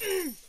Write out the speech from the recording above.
Mm.